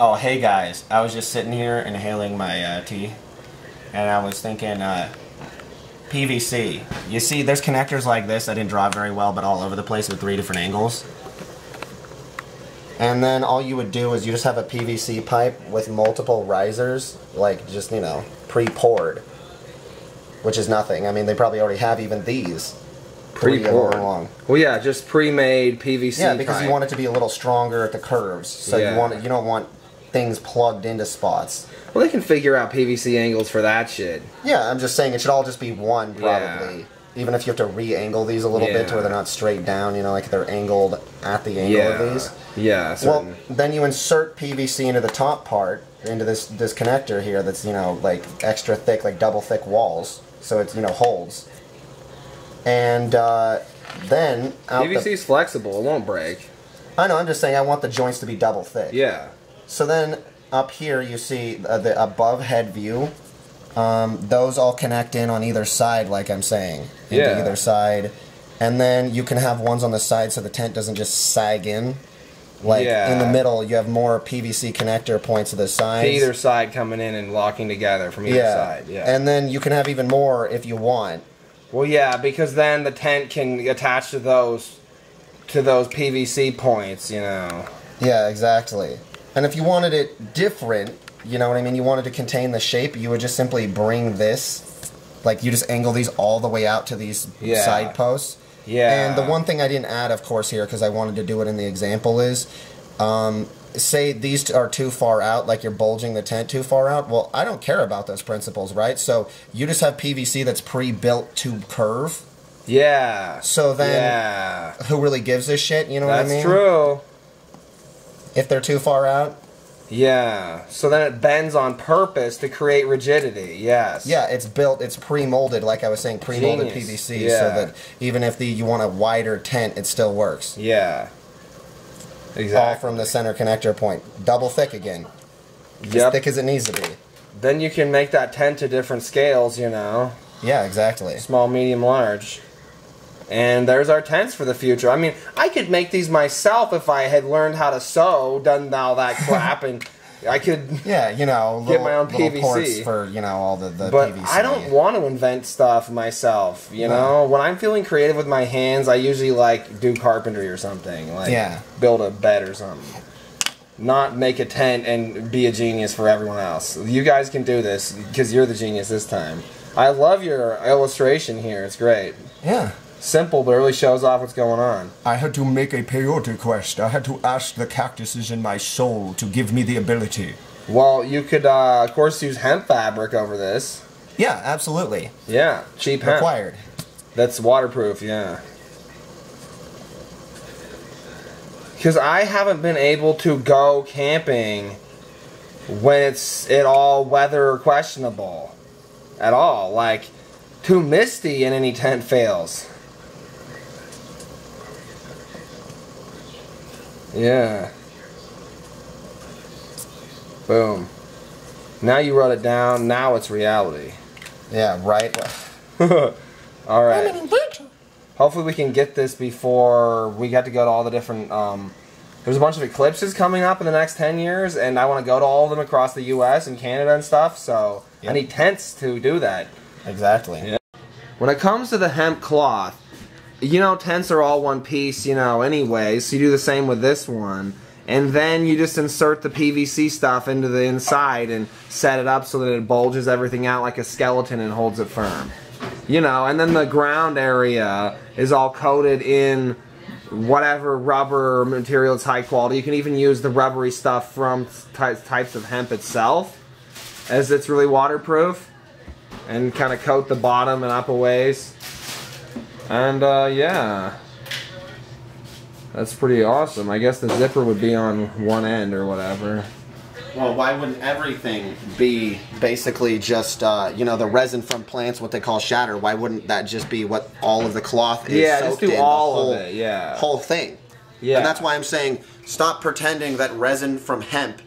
Oh, hey guys. I was just sitting here inhaling my uh, tea, and I was thinking, uh, PVC. You see, there's connectors like this. I didn't draw very well, but all over the place with three different angles. And then all you would do is you just have a PVC pipe with multiple risers, like just, you know, pre-poured. Which is nothing. I mean, they probably already have even these. Pre-poured. along. Well, yeah, just pre-made PVC. Yeah, because type. you want it to be a little stronger at the curves. So Yeah. you want it, you don't want things plugged into spots. Well, they can figure out PVC angles for that shit. Yeah, I'm just saying it should all just be one probably. Yeah. Even if you have to re-angle these a little bit to where they're not straight down, you know, like they're angled at the angle Yeah. of these. Yeah. Well, then you insert PVC into the top part, into this this connector here that's, you know, like extra thick, like double thick walls, so it's, you know, holds. And uh, then PVC the, is flexible; it won't break. I know, I'm just saying I want the joints to be double thick. Yeah. So then up here you see the above head view. Um, those all connect in on either side, like I'm saying, Yeah. either side, and then you can have ones on the side so the tent doesn't just sag in. Like in the middle, you have more PVC connector points to the To sides. either side coming in and locking together from either yeah. side. Yeah. and then you can have even more if you want. well, yeah, because then the tent can attach to those to those PVC points. You know. Yeah, exactly. And if you wanted it different, you know what I mean? You wanted to contain the shape, you would just simply bring this, like you just angle these all the way out to these Yeah. side posts. Yeah. And the one thing I didn't add, of course, here because I wanted to do it in the example is, um, say these are too far out, like you're bulging the tent too far out. Well, I don't care about those principles, right? So you just have PVC that's pre-built to curve. Yeah. So then, yeah. who really gives a shit? You know That's what I mean? That's true. If they're too far out, Yeah. So then it bends on purpose to create rigidity. Yes. Yeah, it's built. It's pre-molded, like I was saying, pre-molded Genius. PVC, Yeah. so that even if the you want a wider tent, it still works. Yeah. Exactly. All from the center connector point. double thick again, as Yep. thick as it needs to be. Then you can make that tent to different scales. You know. Yeah, exactly. small, medium, large. And there's our tents for the future. I mean, I could make these myself if I had learned how to sew, done all that crap, and I could. Yeah, you know, Get my own PVC. for you know all the the But PVC. I don't want to invent stuff myself. You know, when I'm feeling creative with my hands, I usually like do carpentry or something. Like Yeah. build a bed or something. Not make a tent and be a genius for everyone else. You guys can do this because you're the genius this time. I love your illustration here. It's great. Yeah. Simple, but it really shows off what's going on. I had to make a peyote quest. I had to ask the cactuses in my soul to give me the ability. Well, you could, uh, of course, use hemp fabric over this. Yeah, absolutely. Yeah, cheap hemp. Required. That's waterproof, yeah. Because I haven't been able to go camping when it's at all weather questionable at all. Like, too misty and any tent fails. Yeah. Boom. Now you wrote it down. Now it's reality. Yeah, right. All right. Hopefully we can get this before we get to go to all the different. Um, there's a bunch of eclipses coming up in the next ten years, and I want to go to all of them across the U.S. and Canada and stuff. So Yep. I need tents to do that. Exactly. Yeah. When it comes to the hemp cloth, you know, tents are all one piece, you know, anyway, so you do the same with this one. And then you just insert the PVC stuff into the inside and set it up so that it bulges everything out like a skeleton and holds it firm. You know, and then the ground area is all coated in whatever rubber material is high quality. You can even use the rubbery stuff from ty- types of hemp itself, as it's really waterproof and kind of coat the bottom and up a ways. And uh, yeah, that's pretty awesome. I guess the zipper would be on one end or whatever. Well, why wouldn't everything be basically just uh, you know the resin from plants, what they call shatter? Why wouldn't that just be what all of the cloth is? Yeah, just do in, all whole, of it. Yeah. whole thing. Yeah. and that's why I'm saying stop pretending that resin from hemp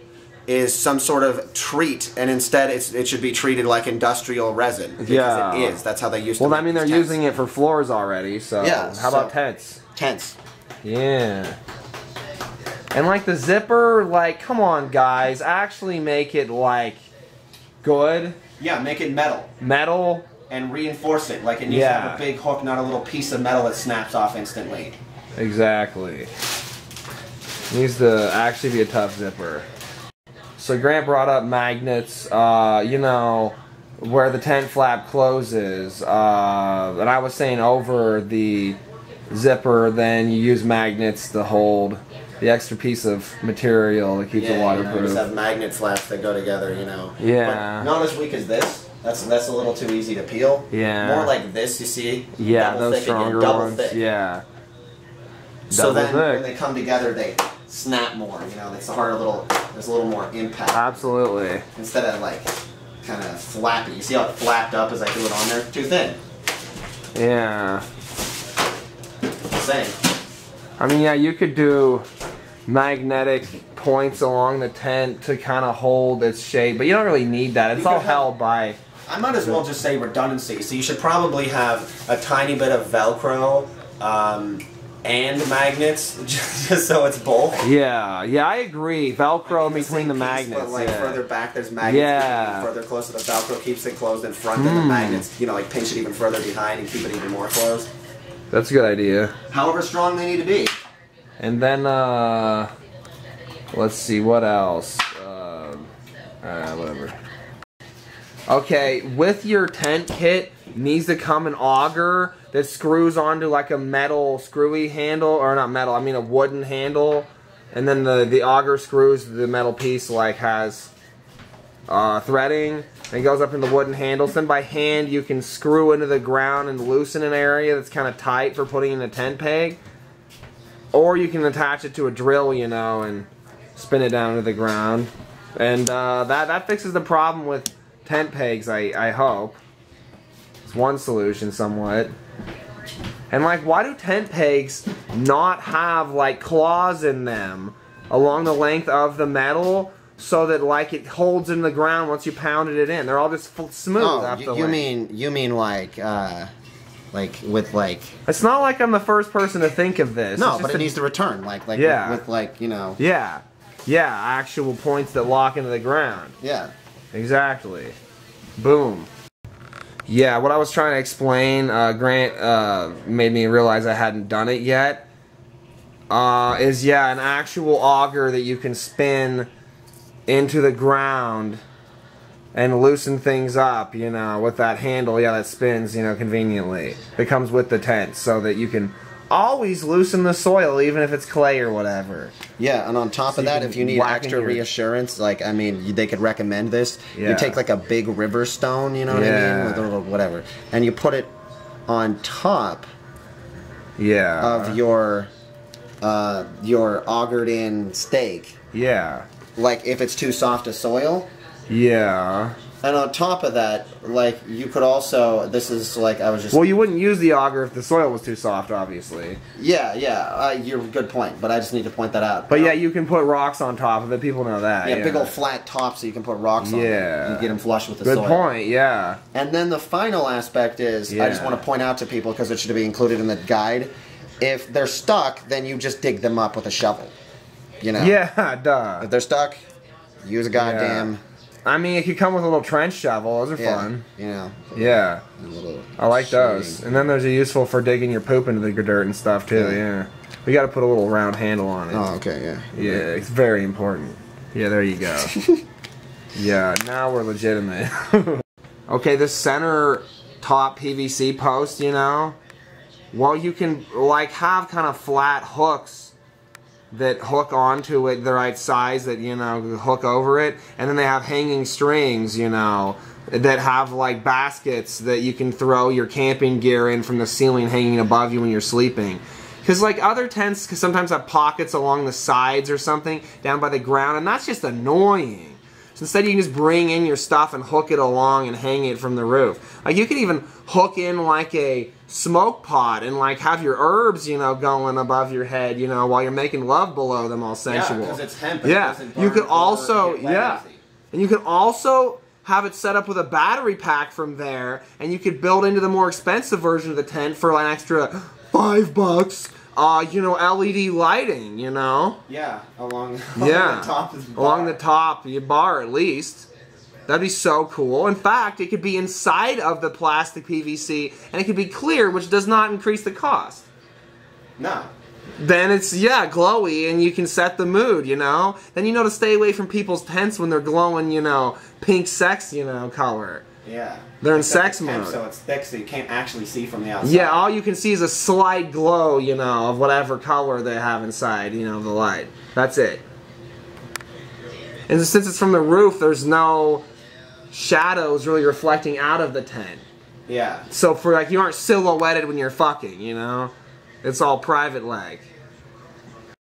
is some sort of treat, and instead it's, it should be treated like industrial resin because Yeah. it is. That's how they used to. Well, I mean they're tents. using it for floors already. So Yeah, how about tents? tents. Yeah. And like the zipper, like come on guys, actually make it like good Yeah, make it metal metal. and reinforce it. Like it needs to have a big hook, not a little piece of metal that snaps off instantly. Exactly. Needs to actually be a tough zipper. So Grant brought up magnets. Uh, you know where the tent flap closes, uh, and I was saying over the zipper, then you use magnets to hold the extra piece of material that keeps it you know, waterproof. just have magnet flaps that go together, you know. Yeah. But not as weak as this. That's that's a little too easy to peel. Yeah. More like this, you see. yeah, Double those thick stronger double ones. Thick. Yeah. So then thick. when they come together, they snap more. You know, it's a harder little. There's a little more impact Absolutely. instead of like kind of flappy. You see how it flapped up as I threw it on there? Too thin. Yeah. Same. I mean, yeah, you could do magnetic points along the tent to kind of hold its shape, but you don't really need that. It's all held by. I might as well just say redundancy. So you should probably have a tiny bit of Velcro um, and magnets, just so it's both. Yeah, yeah, I agree. Velcro Like, between same the piece, magnets. But like yeah. further back, there's magnets. Yeah. Even Further closer, the Velcro keeps it closed in front, and the Mm. magnets, you know, like pinch it even further behind and keep it even more closed. That's a good idea. However strong they need to be. And then, uh, let's see, what else? Uh, uh, whatever. Okay, with your tent kit needs to come an auger that screws onto like a metal screwy handle, or not metal, I mean a wooden handle, and then the the auger screws the metal piece like has uh, threading. And goes up in the wooden handles. Then by hand you can screw into the ground and loosen an area that's kind of tight for putting in a tent peg. Or you can attach it to a drill, you know, and spin it down to the ground. And uh, that, that fixes the problem with tent pegs, I, I hope. It's one solution, somewhat. And, like, why do tent pegs not have, like, claws in them along the length of the metal so that, like, it holds in the ground once you pounded it in? They're all just smooth Oh, you, mean you mean like uh, like with like It's not like I'm the first person to think of this. no, but it needs to return like like Yeah. with, with like you know Yeah. Yeah, actual points that lock into the ground. yeah. Exactly. Boom. Yeah, what I was trying to explain, uh, Grant uh, made me realize I hadn't done it yet. Uh, is yeah, an actual auger that you can spin into the ground and loosen things up, you know, with that handle, yeah, that spins, you know, conveniently. It comes with the tent, so that you can always loosen the soil, even if it's clay or whatever. Yeah, and on top So of that, if you need extra your- reassurance, like I mean, they could recommend this. Yeah. You take like a big river stone, you know what I mean, with a little whatever, and you put it on top Yeah. of your uh, your augered in stake. yeah. Like if it's too soft a soil, Yeah. And on top of that, like you could also. This is like I was just. Well, you wouldn't use the auger if the soil was too soft, obviously. yeah, yeah. Uh, you're good point, but I just need to point that out. But yeah, you can put rocks on top of it. People know that. Yeah, Yeah, big old flat top so you can put rocks on Yeah. You get them flush with the Good soil. point. Yeah. And then the final aspect is I just want to point out to people because it should be included in the guide. If they're stuck, then you just dig them up with a shovel. You know. Yeah. Duh. If they're stuck, use a goddamn. I mean, it could come with a little trench shovel. Those are Yeah. fun. You know. Yeah. I like those. And then there's a useful for digging your poop into the dirt and stuff too. Yeah. Yeah. We got to put a little round handle on it. Oh, okay, yeah. Yeah, it's very important. Yeah, there you go. yeah, now we're legitimate. okay, the center top PVC post, you know, well, you can like have kind of flat hooks that hook onto it the right size that you know hook over it, and then they have hanging strings, you know, that have like baskets that you can throw your camping gear in from the ceiling hanging above you when you're sleeping. Because like other tents sometimes have pockets along the sides or something down by the ground, and that's just annoying. So instead, you can just bring in your stuff and hook it along and hang it from the roof. Like you could even hook in like a smoke pot and like have your herbs, you know, going above your head, you know, while you're making love below them, all sensual. Yeah, because it's hemp. and it Yeah, you could also yeah, easy. and you could also have it set up with a battery pack from there, and you could build into the more expensive version of the tent for an extra five bucks uh, you know, LED lighting, you know? Yeah, along, yeah. the top of the Along bar. the top of your bar, at least. That'd be so cool. In fact, it could be inside of the plastic PVC, and it could be clear, which does not increase the cost. No. Then it's, yeah, glowy, and you can set the mood, you know? Then you know to stay away from people's tents when they're glowing, you know, pink sex, you know, color. Yeah. They're in Except sex mode. So it's thick, so you can't actually see from the outside. Yeah, all you can see is a slight glow, you know, of whatever color they have inside, you know, the light. That's it. And since it's from the roof, there's no shadows really reflecting out of the tent. Yeah. So for like you aren't silhouetted when you're fucking, you know? It's all private leg.